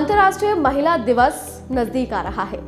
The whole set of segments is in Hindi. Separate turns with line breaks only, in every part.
अंतर्राष्ट्रीय महिला दिवस नज़दीक आ रहा है।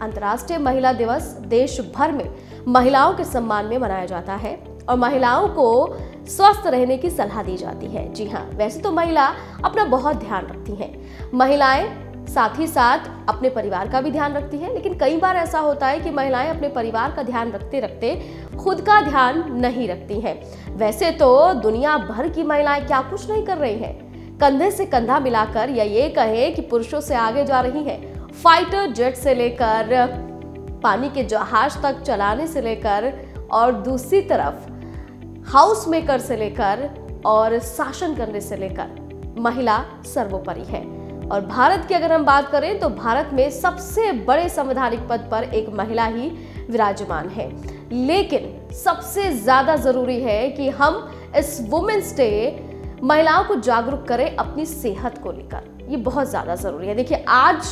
अंतर्राष्ट्रीय महिला दिवस देश भर में महिलाओं के सम्मान में मनाया जाता है और महिलाओं को स्वस्थ रहने की सलाह दी जाती है। जी हाँ वैसे तो महिला अपना बहुत ध्यान रखती हैं। महिलाएँ साथ ही साथ अपने परिवार का भी ध्यान रखती हैं, लेकिन कई बार ऐसा होता है कि महिलाएँ अपने परिवार का ध्यान रखते रखते खुद का ध्यान नहीं रखती हैं। वैसे तो दुनिया भर की महिलाएँ क्या कुछ नहीं कर रही हैं? कंधे से कंधा मिलाकर या ये कहे कि पुरुषों से आगे जा रही है। फाइटर जेट से लेकर, पानी के जहाज़ तक चलाने से लेकर और दूसरी तरफ़ हाउस मेकर से लेकर और शासन करने से लेकर, महिला सर्वोपरि है। और भारत की अगर हम बात करें तो भारत में सबसे बड़े संवैधानिक पद पर एक महिला ही विराजमान है। लेकिन सबसे ज़्यादा ज़रूरी है कि हम इस वुमेन्स डे महिलाओं को जागरूक करें अपनी सेहत को लेकर। ये बहुत ज़्यादा ज़रूरी है। देखिए, आज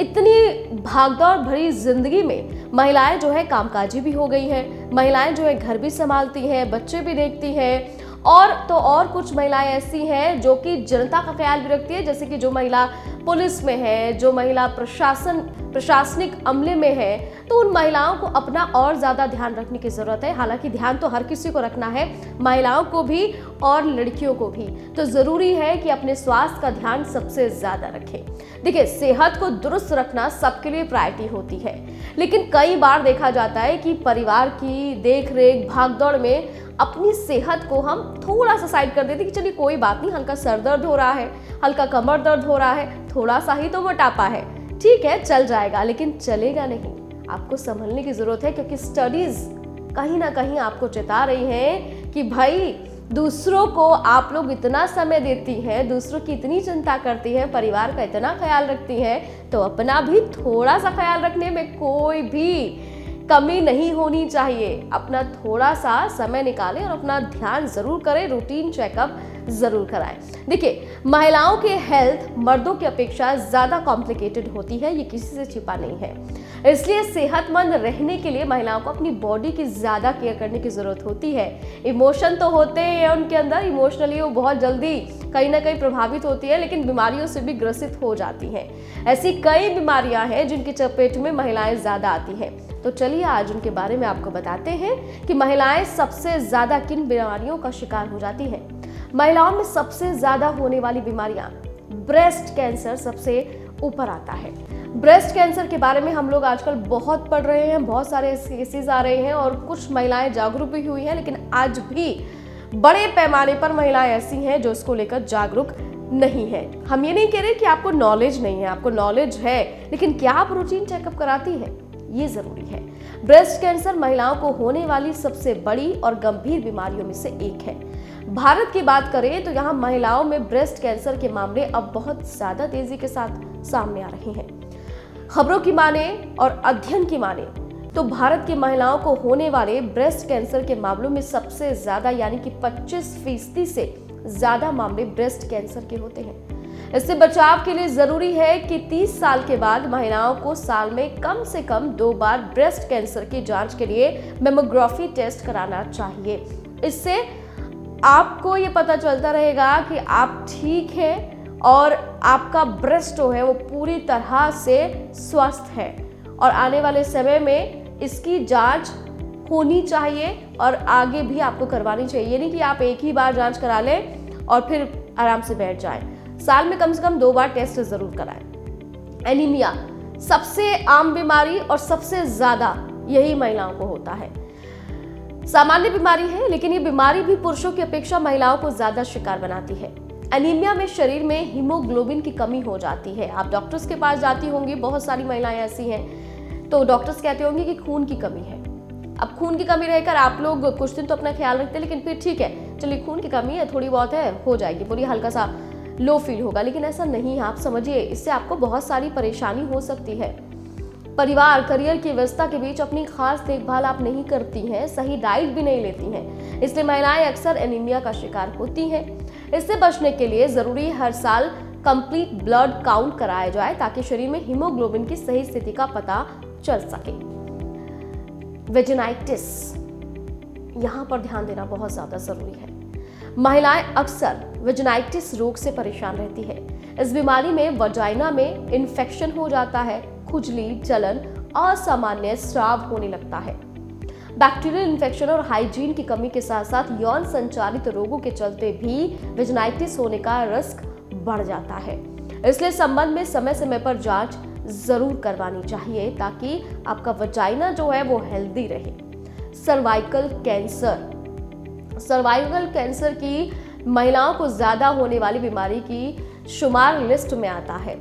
इतनी भागदौड़ भरी ज़िंदगी में महिलाएँ जो है कामकाजी भी हो गई हैं, महिलाएँ जो है घर भी संभालती हैं, बच्चे भी देखती हैं, और तो और कुछ महिलाएँ ऐसी हैं जो कि जनता का ख्याल भी रखती है, जैसे कि जो महिला पुलिस में है, जो महिला प्रशासन प्रशासनिक अमले में है तो उन महिलाओं को अपना और ज़्यादा ध्यान रखने की ज़रूरत है। हालाँकि ध्यान तो हर किसी को रखना है, महिलाओं को भी और लड़कियों को भी। तो ज़रूरी है कि अपने स्वास्थ्य का ध्यान सबसे ज़्यादा रखें। देखिए, सेहत को दुरुस्त रखना सबके लिए प्रायोरिटी होती है। लेकिन कई बार देखा जाता है कि परिवार की देख रेख भागदौड़ में अपनी सेहत को हम थोड़ा सा साइड कर देते कि चलिए कोई बात नहीं, हल्का सर दर्द हो रहा है, हल्का कमर दर्द हो रहा है, थोड़ा सा ही तो मोटापा है। ठीक है, चल जाएगा, लेकिन चलेगा नहीं। आपको संभलने की ज़रूरत है, क्योंकि स्टडीज़ कहीं ना कहीं आपको चेता रही हैं कि भाई, दूसरों को आप लोग इतना समय देती हैं, दूसरों की इतनी चिंता करती हैं, परिवार का इतना ख्याल रखती हैं तो अपना भी थोड़ा सा ख्याल रखने में कोई भी कमी नहीं होनी चाहिए। अपना थोड़ा सा समय निकालें और अपना ध्यान ज़रूर करें रूटीन चेकअप ज़रूर कराएँ। देखिए, महिलाओं के हेल्थ मर्दों की अपेक्षा ज़्यादा कॉम्प्लिकेटेड होती है, ये किसी से छिपा नहीं है। इसलिए सेहतमंद रहने के लिए महिलाओं को अपनी बॉडी की ज़्यादा केयर करने की ज़रूरत होती है। इमोशन तो होते हैं उनके अंदर इमोशनली वो बहुत जल्दी कहीं ना कहीं प्रभावित होती है, लेकिन बीमारियों से भी ग्रसित हो जाती हैं। ऐसी कई बीमारियाँ हैं जिनकी चपेट में महिलाएँ ज़्यादा आती हैं। तो चलिए आज उनके बारे में आपको बताते हैं कि महिलाएँ सबसे ज़्यादा किन बीमारियों का शिकार हो जाती हैं। महिलाओं में सबसे ज़्यादा होने वाली बीमारियाँ ब्रेस्ट कैंसर सबसे ऊपर आता है। ब्रेस्ट कैंसर के बारे में हम लोग आजकल बहुत पढ़ रहे हैं, बहुत सारे केसेस आ रहे हैं और कुछ महिलाएँ जागरूक भी हुई हैं, लेकिन आज भी बड़े पैमाने पर महिलाएँ ऐसी हैं जो इसको लेकर जागरूक नहीं है। हम ये नहीं कह रहे कि आपको नॉलेज नहीं है, आपको नॉलेज है, लेकिन क्या आप रूटीन चेकअप कराती है? ये ज़रूरी है। ब्रेस्ट कैंसर महिलाओं को होने वाली सबसे बड़ी और गंभीर बीमारियों में से एक है। भारत की बात करें तो यहाँ महिलाओं में ब्रेस्ट कैंसर के मामले अब बहुत ज़्यादा तेज़ी के साथ सामने आ रहे हैं। खबरों की माने और अध्ययन की माने तो भारत की महिलाओं को होने वाले ब्रेस्ट कैंसर के मामलों में सबसे ज़्यादा यानी कि 25 फ़ीसदी से ज़्यादा मामले ब्रेस्ट कैंसर के होते हैं। इससे बचाव के लिए ज़रूरी है कि 30 साल के बाद महिलाओं को साल में कम से कम दो बार ब्रेस्ट कैंसर की जाँच के लिए मेमोग्राफी टेस्ट कराना चाहिए। इससे आपको ये पता चलता रहेगा कि आप ठीक हैं और आपका ब्रेस्ट जो है वो पूरी तरह से स्वस्थ है। और आने वाले समय में इसकी जाँच होनी चाहिए और आगे भी आपको करवानी चाहिए। ये नहीं कि आप एक ही बार जाँच करा लें और फिर आराम से बैठ जाएँ। साल में कम से कम दो बार टेस्ट ज़रूर कराएँ। एनीमिया सबसे आम बीमारी और सबसे ज़्यादा यही महिलाओं को होता है। सामान्य बीमारी है, लेकिन ये बीमारी भी पुरुषों की अपेक्षा महिलाओं को ज़्यादा शिकार बनाती है। एनीमिया में शरीर में हीमोग्लोबिन की कमी हो जाती है। आप डॉक्टर्स के पास जाती होंगी, बहुत सारी महिलाएँ ऐसी हैं तो डॉक्टर्स कहते होंगे कि खून की कमी है। अब खून की कमी रहकर आप लोग कुछ दिन तो अपना ख्याल रखते हैं, लेकिन फिर ठीक है, चलिए खून की कमी है, थोड़ी बहुत है, हो जाएगी पूरी हल्का सा लो फील होगा, लेकिन ऐसा नहीं है, आप समझिए, इससे आपको बहुत सारी परेशानी हो सकती है। परिवार, करियर की व्यवस्था के बीच अपनी खास देखभाल आप नहीं करती हैं, सही डाइट भी नहीं लेती हैं। इसलिए महिलाएँ अक्सर एनीमिया का शिकार होती हैं। इससे बचने के लिए ज़रूरी हर साल कंप्लीट ब्लड काउंट कराया जाए ताकि शरीर में हीमोग्लोबिन की सही स्थिति का पता चल सके। वेजिनाइटिस यहाँ पर ध्यान देना बहुत ज़्यादा ज़रूरी है। महिलाएँ अक्सर वेजिनाइटिस रोग से परेशान रहती है। इस बीमारी में वजाइना में इन्फेक्शन हो जाता है। खुजली, जलन, असामान्य स्राव होने लगता है। बैक्टीरियल इन्फेक्शन और हाइजीन की कमी के साथ साथ यौन संचालित रोगों के चलते भी विजनाइटिस होने का रिस्क बढ़ जाता है। इसलिए संबंध में समय समय पर जाँच ज़रूर करवानी चाहिए ताकि आपका वजाइना जो है वो हेल्दी रहे। Cervical cancer. सर्वाइकल कैंसर की महिलाओं को ज़्यादा होने वाली बीमारी की शुमार लिस्ट में आता है।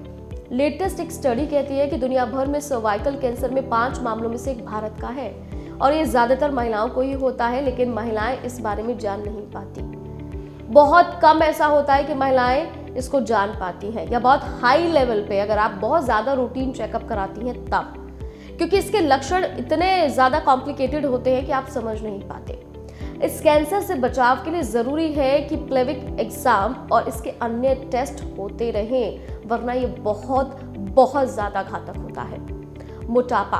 लेटेस्ट एक स्टडी कहती है कि दुनिया भर में सर्वाइकल कैंसर में पाँच मामलों में से एक भारत का है। और ये ज़्यादातर महिलाओं को ही होता है, लेकिन महिलाएँ इस बारे में जान नहीं पाती। बहुत कम ऐसा होता है कि महिलाएँ इसको जान पाती हैं, या बहुत हाई लेवल पे अगर आप बहुत ज़्यादा रूटीन चेकअप कराती हैं तब। क्योंकि इसके लक्षण इतने ज़्यादा कॉम्प्लिकेटेड होते हैं कि आप समझ नहीं पाते। इस कैंसर से बचाव के लिए ज़रूरी है कि प्लेविक एग्ज़ाम और इसके अन्य टेस्ट होते रहें, वरना ये बहुत बहुत ज़्यादा घातक होता है। मोटापा।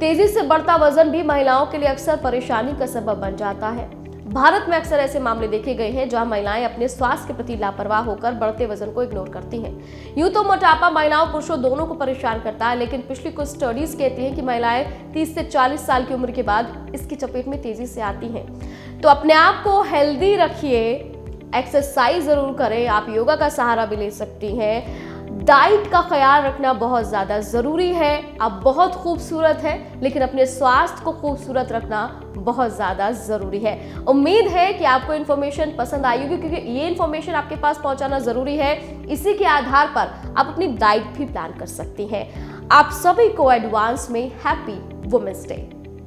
तेज़ी से बढ़ता वज़न भी महिलाओं के लिए अक्सर परेशानी का सबब बन जाता है। भारत में अक्सर ऐसे मामले देखे गए हैं जहाँ महिलाएँ अपने स्वास्थ्य के प्रति लापरवाह होकर बढ़ते वज़न को इग्नोर करती हैं। यूँ तो मोटापा महिलाओं, पुरुषों दोनों को परेशान करता है, लेकिन पिछली कुछ स्टडीज़ कहती हैं कि महिलाएँ 30 से 40 साल की उम्र के बाद इसकी चपेट में तेज़ी से आती हैं। तो अपने आप को हेल्दी रखिए एक्सरसाइज ज़रूर करें, आप योगा का सहारा भी ले सकती हैं। डाइट का ख्याल रखना बहुत ज़्यादा ज़रूरी है। आप बहुत खूबसूरत है, लेकिन अपने स्वास्थ्य को खूबसूरत रखना बहुत ज़्यादा ज़रूरी है। उम्मीद है कि आपको इन्फॉर्मेशन पसंद आई होगी, क्योंकि ये इन्फॉर्मेशन आपके पास पहुंचाना ज़रूरी है। इसी के आधार पर आप अपनी डाइट भी प्लान कर सकती हैं। आप सभी को एडवांस में हैप्पी वुमेंस डे